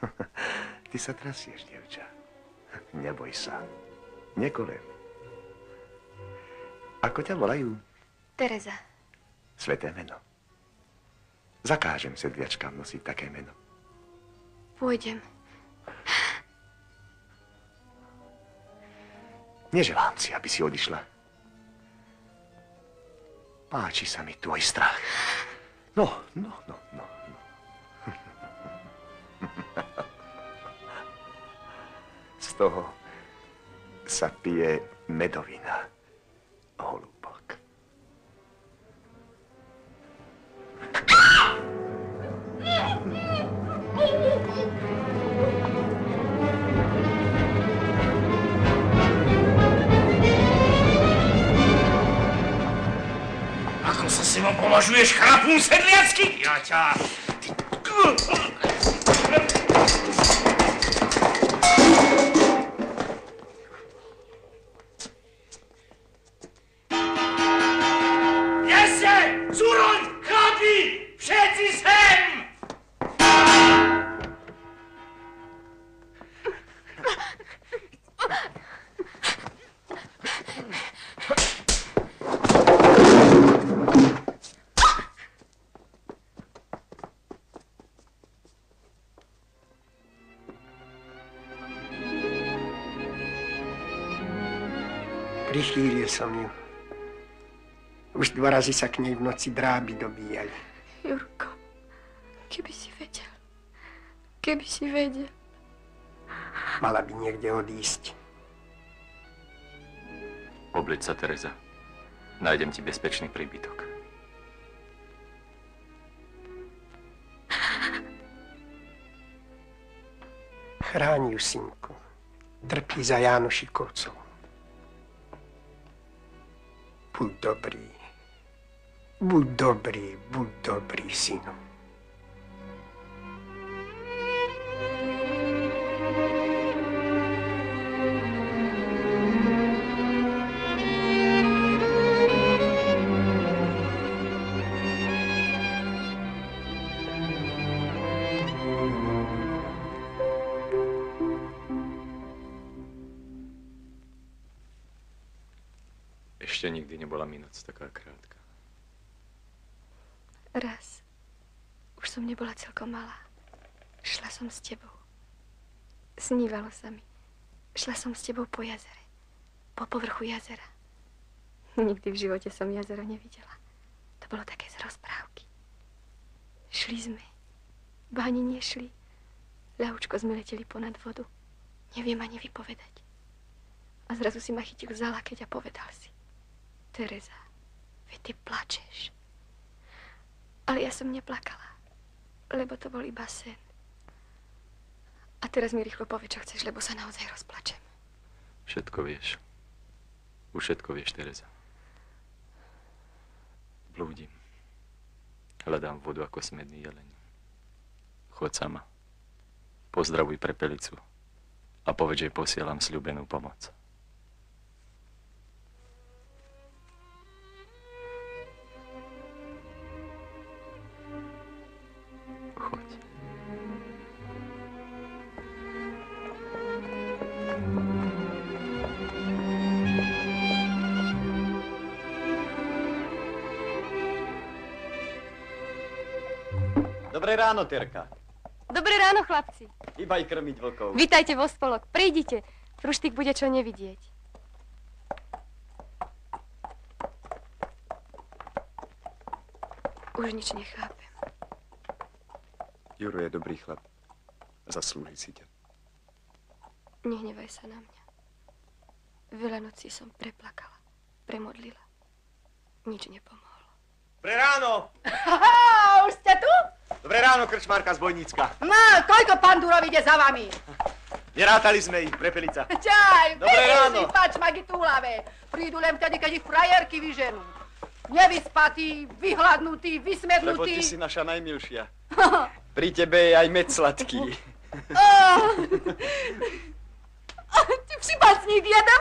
Ty sa trasieš, dievča. Neboj sa. Nekolem. Ako ťa volajú? Tereza. Sveté meno. Zakážem sedliačkám nosiť také meno. Pôjdem. Neželám si, aby si odišla. Páči sa mi tvoj strach. No, no, no, no, toho sa pije medovina. Holúbok. Ako sa si mnou považuješ chrapún sedliacky? Ja ťa... Jeste! Prichýlil som ju. Už dva razy sa k nej v noci dráby dobíjali. Jurko, keby si vedel. Keby si vedel. Mala by niekde odísť. Obleď sa, Teresa. Nájdem ti bezpečný príbytok. Chráň ju, synku. Trpí za Jánošikovcov. Buď dobrý. Buď dobrý, buď dobrý, synu. Ešte nikdy nebola mi noc taká krátka. Raz. Už som nebola celkom malá. Šla som s tebou. Snívalo sa mi. Šla som s tebou po jazere. Po povrchu jazera. Nikdy v živote som jazero nevidela. To bolo také z rozprávky. Šli sme. Ba ani nešli. Ľahučko sme leteli ponad vodu. Neviem ani vypovedať. A zrazu si ma chytil za lakeť a povedal si. Tereza, veď ty plačeš. Ale ja som neplakala, lebo to bol iba sen. A teraz mi rýchlo povie, čo chceš, lebo sa naozaj rozplačem. Všetko vieš. Už všetko vieš, Teresa. Blúdim. Hľadám vodu ako smedný jeleň. Chod sama. Pozdravuj prepelicu. A povedz, že jej posielam sľubenú pomoc. Dobré ráno, Terka. Dobré ráno, chlapci. Iba aj krmiť vlkov. Vítajte vo spolok. Prídite. Fruštik bude čo nevidieť. Už nič nechápem. Juro je dobrý chlap. Zaslúži si ťa. Nehnevaj sa na mňa. Veľa nocí som preplakala, premodlila. Nič nepomohlo. Dobré ráno! Dobré ráno, krčmárka z Bojnícka. No, koľko pandúrov ide za vami? Nerátali sme ich, prepelica. Čaj, Dobré ráno. pačmagy túlavé. Prídu len vtedy, keď ich frajerky vyženú. Nevyspatý, vyhladnutý, Lebo vysmednutý. ty si naša najmilšia. Pri tebe je aj med sladký. Oh. Ty všimacník jeden?